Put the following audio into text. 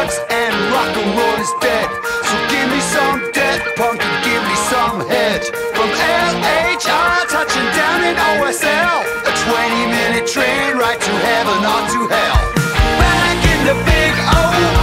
drugs and rock and roll is dead. So give me some dead punk and give me some head. From LHR touching down in OSL, a 20 minute train ride to heaven or to hell. Back in the big O.